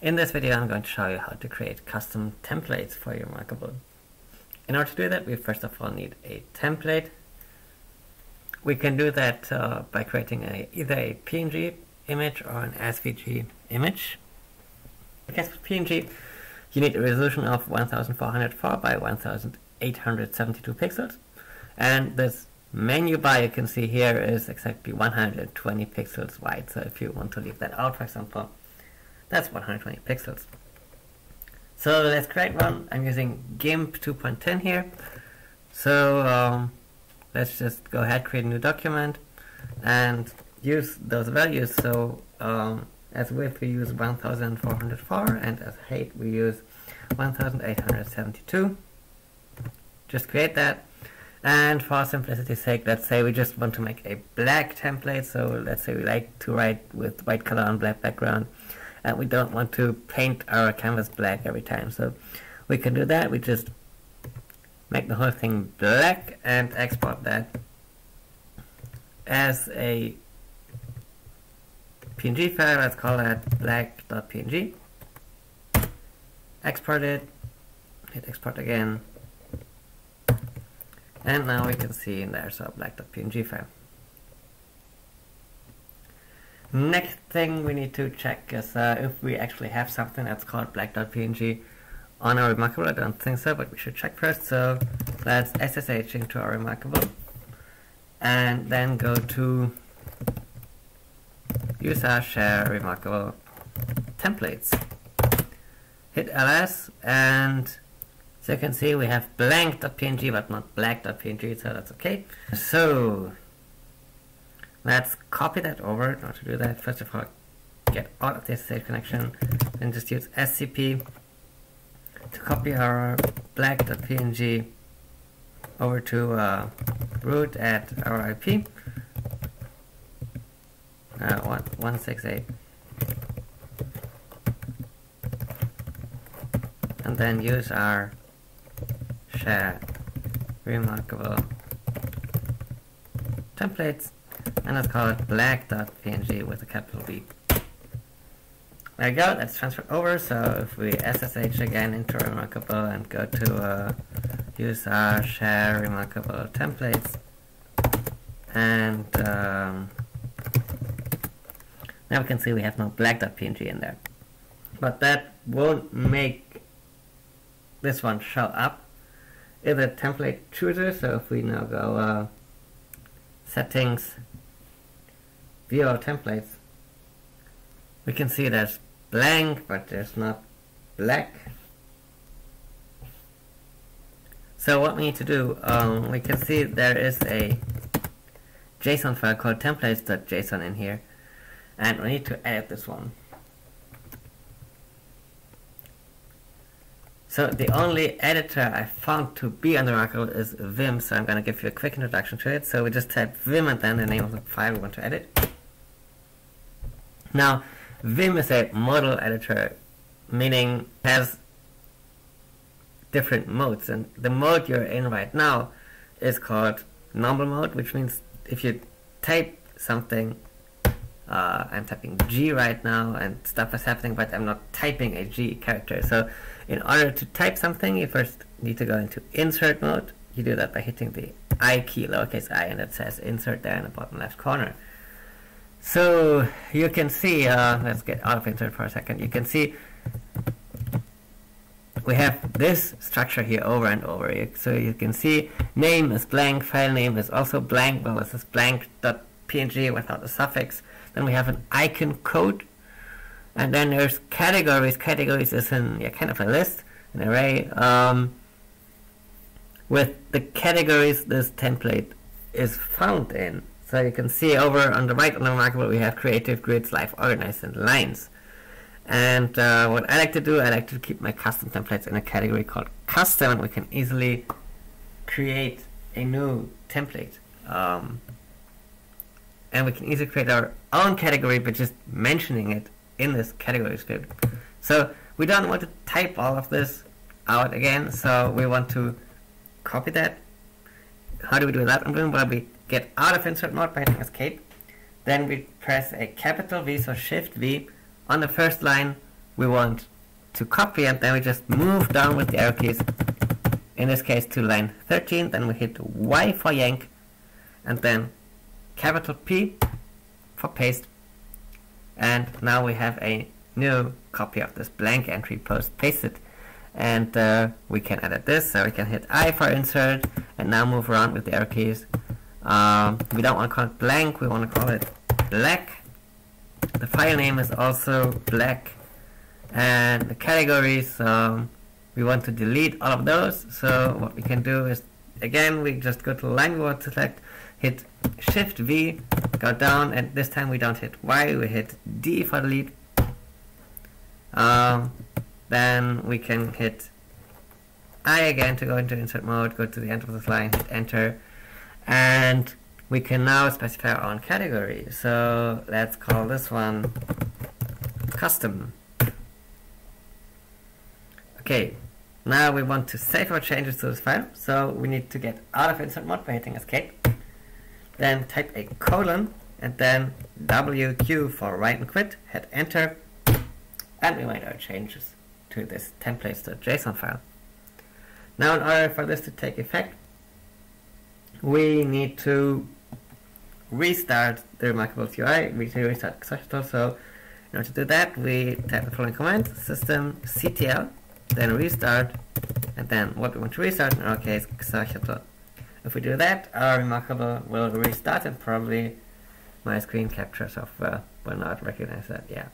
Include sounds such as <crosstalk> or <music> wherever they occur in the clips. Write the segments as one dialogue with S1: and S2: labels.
S1: In this video I'm going to show you how to create custom templates for your Remarkable. In order to do that we first of all need a template. We can do that uh, by creating a, either a PNG image or an SVG image. Because for PNG you need a resolution of 1404 by 1872 pixels and this menu bar you can see here is exactly 120 pixels wide so if you want to leave that out for example that's 120 pixels. So let's create one. I'm using GIMP 2.10 here. So um, let's just go ahead, create a new document, and use those values. So um, as width we use 1404, and as height we use 1872. Just create that. And for simplicity's sake, let's say we just want to make a black template. So let's say we like to write with white color on black background and we don't want to paint our canvas black every time. So we can do that. We just make the whole thing black and export that as a PNG file. Let's call that black.png. Export it. Hit export again. And now we can see in there's a black.png file. Next thing we need to check is uh, if we actually have something that's called black.png on our Remarkable. I don't think so, but we should check first. So let's SSH into our Remarkable and then go to use our share Remarkable templates. Hit ls and so you can see we have blank.png but not black.png so that's okay. So Let's copy that over. Now to do that, first of all, get out of the SSH connection and just use SCP to copy our black.png over to uh, root at our IP uh, 168 and then use our share remarkable templates and let's call it black.png with a capital B. There we go, that's transferred over, so if we SSH again into Remarkable and go to uh, use our share Remarkable templates, and um, now we can see we have no black.png in there. But that won't make this one show up in the template chooser, so if we now go uh, settings view our templates, we can see there's blank, but there's not black. So what we need to do, um, we can see there is a JSON file called templates.json in here, and we need to edit this one. So the only editor I found to be on the Remarkable is Vim, so I'm going to give you a quick introduction to it. So we just type Vim and then the name of the file we want to edit. Now, Vim is a modal editor, meaning has different modes, and the mode you're in right now is called normal mode, which means if you type something, uh, I'm typing G right now, and stuff is happening, but I'm not typing a G character. So, in order to type something, you first need to go into insert mode. You do that by hitting the I key, lowercase i, and it says insert there in the bottom left corner. So you can see, uh, let's get out of insert for a second. You can see we have this structure here over and over. So you can see name is blank, file name is also blank. Well, this is blank.png without a suffix. Then we have an icon code. And then there's categories. Categories is in yeah, kind of a list, an array. Um, with the categories this template is found in. So you can see over on the right on the remarkable we have creative grids, life organized in lines. And uh, what I like to do, I like to keep my custom templates in a category called custom and we can easily create a new template. Um, and we can easily create our own category by just mentioning it in this category script. So we don't want to type all of this out again, so we want to copy that. How do we do that? I'm what we get out of insert mode by hitting escape. Then we press a capital V, so shift V. On the first line we want to copy and then we just move down with the arrow keys. In this case to line 13 then we hit Y for yank and then capital P for paste. And now we have a new copy of this blank entry post pasted. And uh, we can edit this so we can hit I for insert and now move around with the arrow keys um, we don't want to call it blank we want to call it black. The file name is also black. And the categories um, we want to delete all of those. So what we can do is again we just go to line word select hit shift V go down and this time we don't hit Y we hit D for delete. Um, then we can hit I again to go into insert mode go to the end of this line hit enter and we can now specify our own category so let's call this one custom okay now we want to save our changes to this file, so we need to get out of insert mode by hitting escape. Then type a colon and then WQ for write and quit, hit enter, and we made our changes to this templates.json file. Now in order for this to take effect, we need to restart the Remarkable UI, we need to restart xochitl, so in order to do that, we type the following command, systemctl then restart, and then what we want to restart, in our case, xochitl. If we do that, our Remarkable will restart and probably my screen capture software uh, will not recognize that, yeah.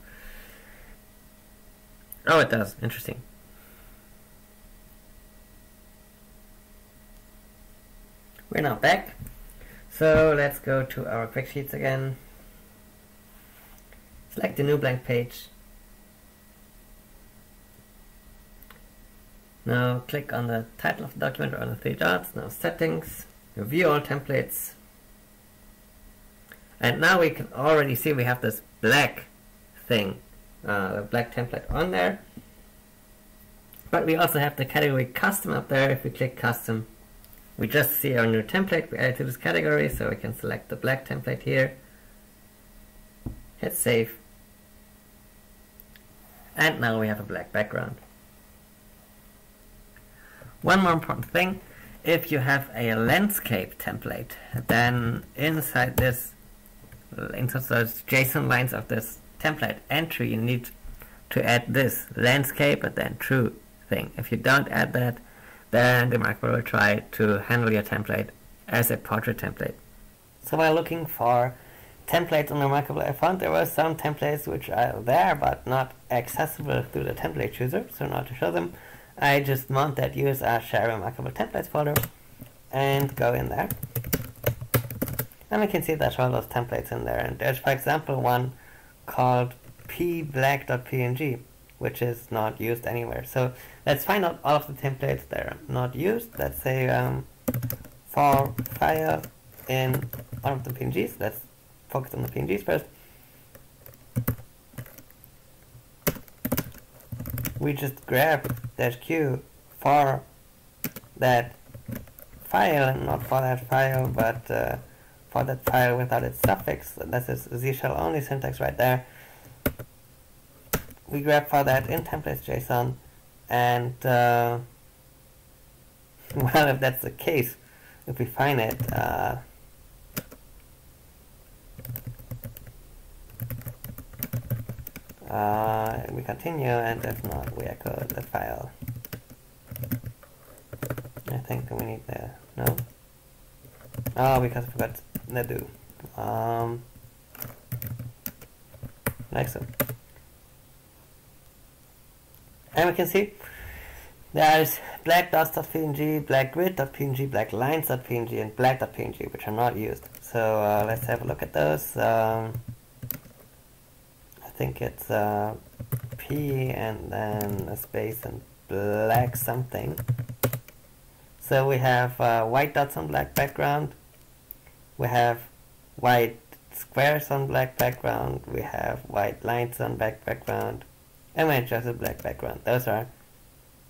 S1: Oh, it does. Interesting. We're now back. So let's go to our quick sheets again. Select the new blank page Now click on the title of the document or on the three dots. Now settings, review all templates. And now we can already see we have this black thing, uh, the black template on there. But we also have the category custom up there. If we click custom, we just see our new template we added to this category. So we can select the black template here, hit save. And now we have a black background. One more important thing, if you have a landscape template, then inside this, inside those JSON lines of this template entry, you need to add this landscape and then true thing. If you don't add that, then the micro will try to handle your template as a portrait template. So while looking for templates on the Remarkable, I found there were some templates which are there but not accessible through the template chooser, so now to show them, I just mount that user share remarkable templates folder and go in there. And we can see there's all those templates in there. And there's, for example, one called pblack.png, which is not used anywhere. So let's find out all of the templates that are not used. Let's say um, for file in one of the PNGs. Let's focus on the PNGs first. we just grep that Q for that file, and not for that file, but uh, for that file without its suffix. This is Z shell only syntax right there. We grep for that in templates JSON, and uh, <laughs> well, if that's the case, if we find it, uh, Uh, we continue and if not we echo the file. I think we need the, no? Oh, because I forgot the do. Um, like so. And we can see there's black dots.png, black grid.png, black lines.png, and black.png, which are not used. So uh, let's have a look at those. Um, I think it's uh, P and then a space and black something. So we have uh, white dots on black background. We have white squares on black background. We have white lines on black background. And we just a black background. Those are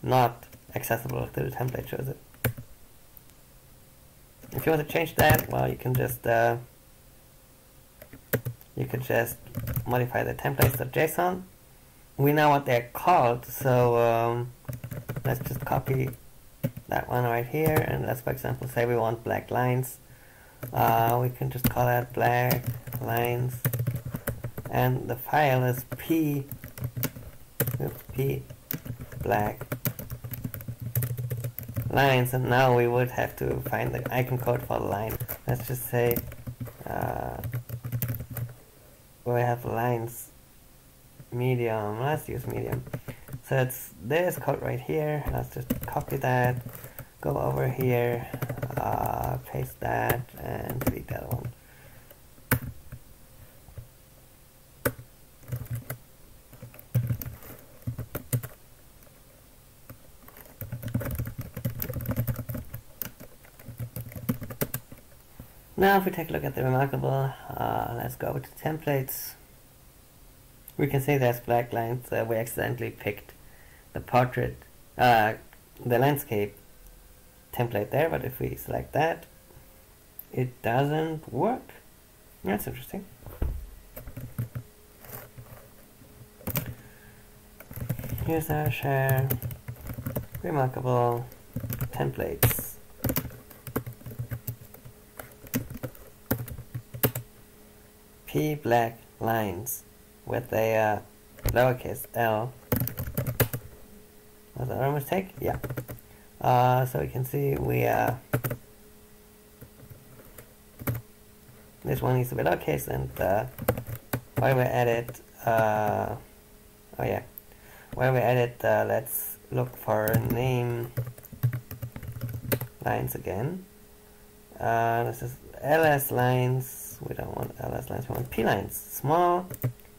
S1: not accessible to the template chooser. If you want to change that, well, you can just uh, you could just modify the templates.json we know what they're called, so um, let's just copy that one right here, and let's, for example, say we want black lines. Uh, we can just call that black lines, and the file is p, p black lines, and now we would have to find the icon code for the line. Let's just say uh, we have lines medium. Let's use medium. So it's this code right here. Let's just copy that, go over here, uh, paste that, and delete that one. Now if we take a look at the remarkable, uh, let's go over to templates. We can see there's black lines. Uh, we accidentally picked the portrait, uh, the landscape template there, but if we select that, it doesn't work. That's interesting. Here's our share, remarkable templates. P black lines with a uh, lowercase l. Was that a mistake? Yeah. Uh, so we can see we uh, this one needs to be lowercase and uh, while we edit uh, oh yeah while we edit uh, let's look for name lines again uh, this is ls lines we don't want ls lines, we want p lines, small,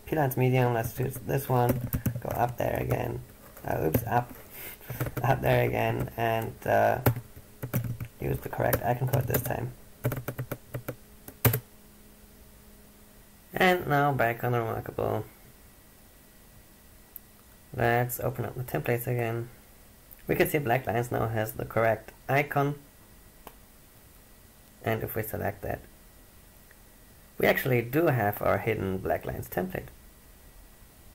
S1: p lines medium, let's do this one, go up there again, uh, oops, up, up there again, and uh, use the correct icon code this time. And now back on the Remarkable. Let's open up the templates again. We can see Black Lines now has the correct icon. And if we select that, we actually do have our hidden black lines template.